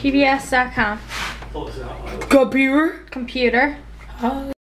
PBS.com. Computer. Computer. Uh,